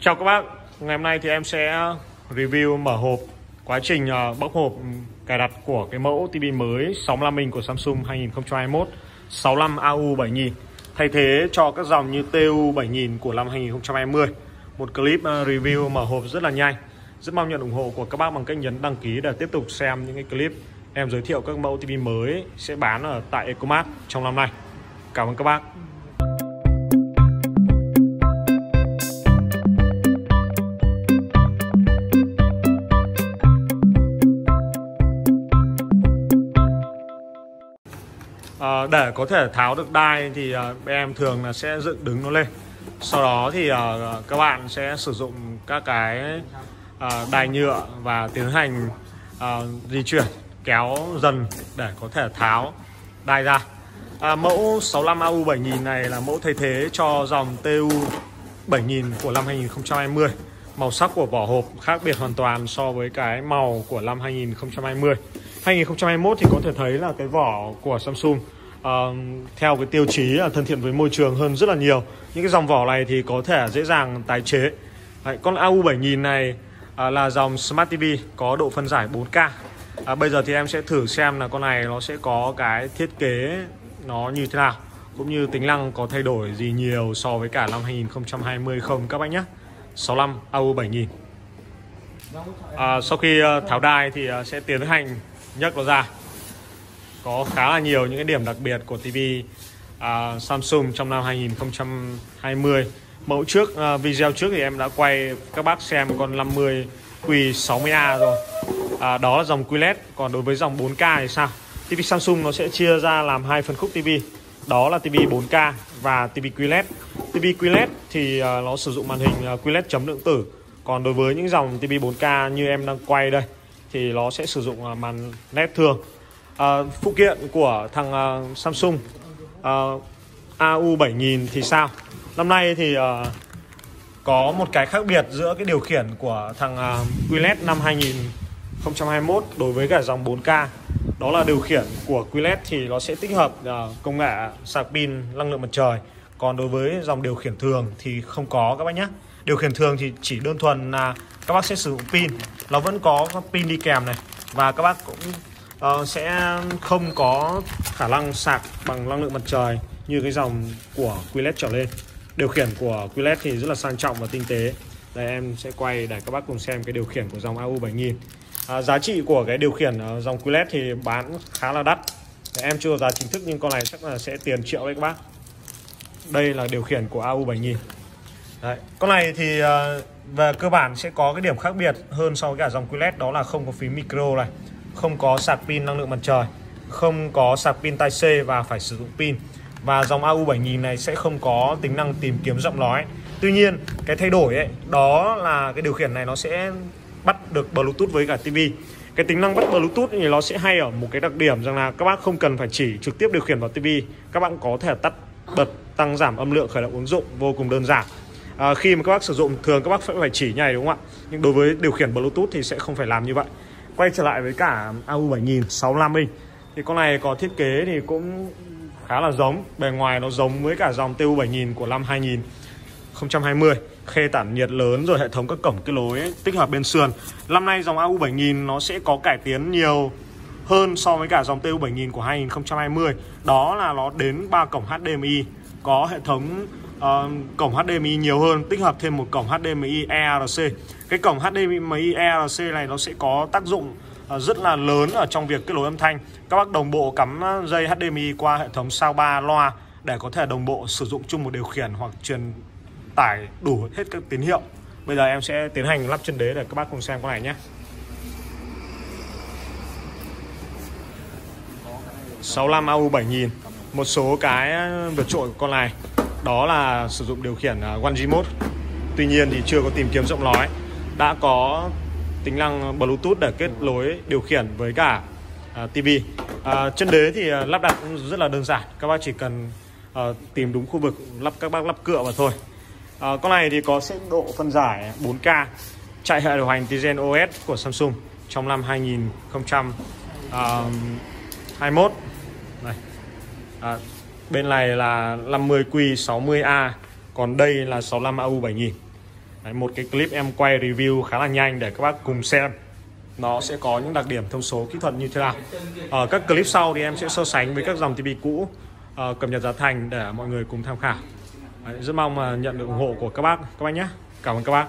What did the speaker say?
Chào các bác, ngày hôm nay thì em sẽ ờ, review mở hộp quá trình ờ, bóc hộp ừ, cài đặt của cái mẫu TV mới 65 inch của Samsung 2021 65 AU 7000 thay thế cho các dòng như TU 7000 của năm 2020 một clip ờ, review mở hộp rất là nhanh. Rất mong nhận ủng hộ của các bác bằng cách nhấn đăng ký để tiếp tục xem những cái clip em giới thiệu các mẫu TV mới sẽ bán ở tại Ecomart trong năm nay. Cảm ơn các bác. À, để có thể tháo được đai thì à, em thường là sẽ dựng đứng nó lên. Sau đó thì à, các bạn sẽ sử dụng các cái à, đai nhựa và tiến hành à, di chuyển kéo dần để có thể tháo đai ra. À, mẫu 65 AU 7000 này là mẫu thay thế cho dòng TU 7000 của năm 2020 màu sắc của vỏ hộp khác biệt hoàn toàn so với cái màu của năm 2020 2021 thì có thể thấy là cái vỏ của Samsung uh, theo cái tiêu chí là thân thiện với môi trường hơn rất là nhiều. Những cái dòng vỏ này thì có thể dễ dàng tái chế. Đấy, con AU7000 này uh, là dòng Smart TV có độ phân giải 4K à, bây giờ thì em sẽ thử xem là con này nó sẽ có cái thiết kế nó như thế nào cũng như tính năng có thay đổi gì nhiều so với cả năm 2020 không các bạn nhé. 65 AU7000 à, sau khi uh, tháo đai thì uh, sẽ tiến hành nhấc nó ra. Có khá là nhiều những cái điểm đặc biệt của TV uh, à, Samsung trong năm 2020 mẫu trước uh, video trước thì em đã quay các bác xem con 50 Q60A rồi. À, đó là dòng QLED còn đối với dòng 4K thì sao? TV Samsung nó sẽ chia ra làm hai phân khúc TV đó là TV 4K và TV QLED TV QLED thì uh, nó sử dụng màn hình uh, QLED chấm lượng tử. Còn đối với những dòng TV 4K như em đang quay đây thì nó sẽ sử dụng à, màn LED thường. À, phụ kiện của thằng uh, Samsung à, uh, AU7000 thì sao? Năm nay thì uh, có một cái khác biệt giữa cái điều khiển của thằng uh, QLED năm 2021 đối với cả dòng 4K đó là điều khiển của QLED thì nó sẽ tích hợp uh, công nghệ sạc pin năng lượng mặt trời còn đối với dòng điều khiển thường thì không có các bác nhé. Điều khiển thường thì chỉ đơn thuần là các bác sẽ sử dụng pin. Nó vẫn có pin đi kèm này và các bác cũng uh, sẽ không có khả năng sạc bằng năng lượng mặt trời như cái dòng của QLED trở lên. Điều khiển của QLED thì rất là sang trọng và tinh tế. Đây em sẽ quay để các bác cùng xem cái điều khiển của dòng AU7000 à, giá trị của cái điều khiển uh, dòng QLED thì bán khá là đắt. Em chưa giá chính thức nhưng con này chắc là sẽ tiền triệu đấy các bác đây là điều khiển của AU7000 Đấy. Con này thì ờ, về cơ bản sẽ có cái điểm khác biệt hơn so với cả dòng QLED đó là không có phím micro này, không có sạc pin năng lượng mặt trời, không có sạc pin tai C và phải sử dụng pin. Và dòng AU7000 này sẽ không có tính năng tìm kiếm giọng nói. Tuy nhiên, cái thay đổi ấy đó là cái điều khiển này nó sẽ bắt được Bluetooth với cả TV. Cái tính năng bắt Bluetooth thì nó sẽ hay ở một cái đặc điểm rằng là các bác không cần phải chỉ trực tiếp điều khiển vào TV, các bạn có thể tắt bật tăng giảm âm lượng khởi động ứng dụng vô cùng đơn giản. À, khi mà các bác sử dụng thường các bác phải phải chỉ nhảy đúng không ạ? Nhưng đối với điều khiển bluetooth thì sẽ không phải làm như vậy. Quay trở lại với cả AU 7000 65 inch thì con này có thiết kế thì cũng khá là giống. Bề ngoài nó giống với cả dòng TU 7000 của năm 2020 khe tản nhiệt lớn rồi hệ thống các cổng kết nối tích hợp bên sườn. Năm nay dòng AU 7000 nó sẽ có cải tiến nhiều hơn so với cả dòng TU 7000 của 2020 đó là nó đến 3 cổng HDMI có hệ thống uh, cổng HDMI nhiều hơn tích hợp thêm một cổng HDMI ERC cái cổng HDMI ERC này nó sẽ có tác dụng uh, rất là lớn ở trong việc kết nối âm thanh. Các bác đồng bộ cắm dây HDMI qua hệ thống sao ba loa để có thể đồng bộ sử dụng chung một điều khiển hoặc truyền tải đủ hết các tín hiệu. Bây giờ em sẽ tiến hành lắp chân đế để các bác cùng xem con này nhé. 65 AU 7000 một số cái ờ, vượt trội của con này. Đó là sử dụng điều khiển ờ, One G mode. Tuy nhiên thì chưa có tìm kiếm giọng nói. Đã có tính năng Bluetooth để kết nối điều khiển với cả uh, TV uh, chân đế thì ờ, lắp đặt cũng rất là đơn giản. Các bác chỉ cần uh, tìm đúng khu vực lắp các bác lắp cựa vào thôi. Uh, con này thì có sẽ độ phân giải 4K chạy hệ điều hành Tizen OS của Samsung trong năm 2021 này à, bên này là 50Q60A còn đây là 65 AU 7000 Đấy, một cái clip em quay review khá là nhanh để các bác cùng xem. Nó sẽ có những đặc điểm thông số kỹ thuật như thế nào. Ở các clip sau thì em sẽ so sánh với các dòng TV cũ uh, cập nhật giá thành để mọi người cùng tham khảo. Đấy, rất mong mà nhận được ủng hộ của các bác các bác nhé. Cảm ơn các bác.